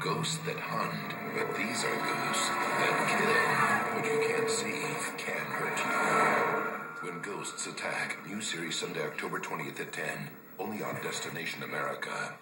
Ghosts that hunt, but these are ghosts that kill. What you can't see can hurt you. When Ghosts Attack, new series Sunday, October 20th at 10, only on Destination America.